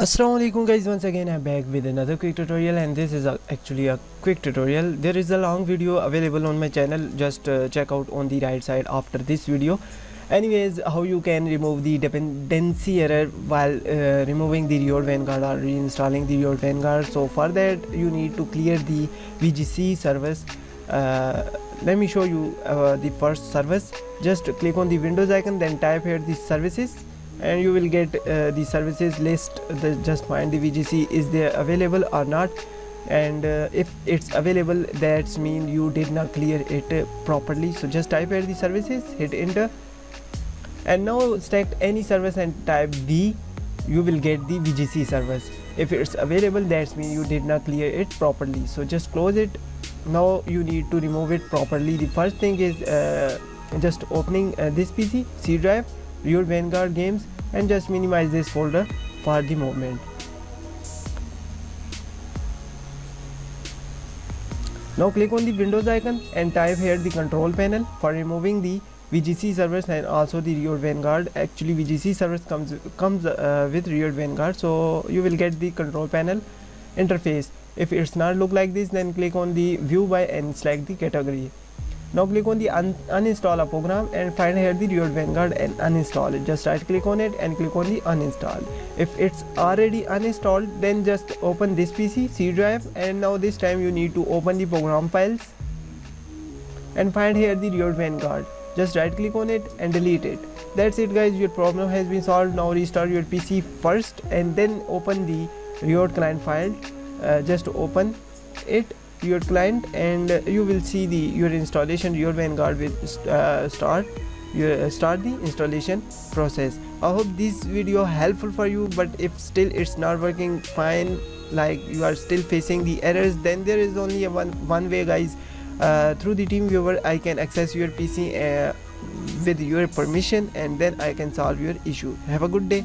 Assalamualaikum guys. Once again I'm back with another quick tutorial and this is a, actually a quick tutorial. There is a long video available on my channel. Just uh, check out on the right side after this video. Anyways how you can remove the dependency error while uh, removing the Riot Vanguard or reinstalling the Riot Vanguard so for that you need to clear the VGC service. Uh, let me show you uh, the first service. Just click on the Windows icon then type here the services and you will get uh, the services list the just find the VGC is there available or not? And uh, if it's available that's mean you did not clear it uh, properly. So just type here the services hit enter. And now select any service and type V you will get the VGC service. If it's available that's mean you did not clear it properly. So just close it. Now you need to remove it properly. The first thing is uh, just opening uh, this PC C drive Riot Vanguard games and just minimize this folder for the moment. Now click on the Windows icon and type here the control panel for removing the VGC service and also the Riot Vanguard. Actually VGC service comes comes uh, with Riot Vanguard so you will get the control panel interface. If it's not look like this then click on the view by and select the category. Now click on the un uninstall a program and find here the Riot Vanguard and uninstall it. Just right click on it and click on the uninstall. If it's already uninstalled then just open this PC C drive and now this time you need to open the program files and find here the Riot Vanguard. Just right click on it and delete it. That's it guys your problem has been solved. Now restart your PC first and then open the Riot client file. Uh, just open it your client and you will see the your installation your vanguard will uh, start you uh, start the installation process. I hope this video helpful for you but if still it's not working fine. Like you are still facing the errors then there is only a one one way guys. Uh, through the team viewer i can access your pc uh, with your permission and then i can solve your issue. Have a good day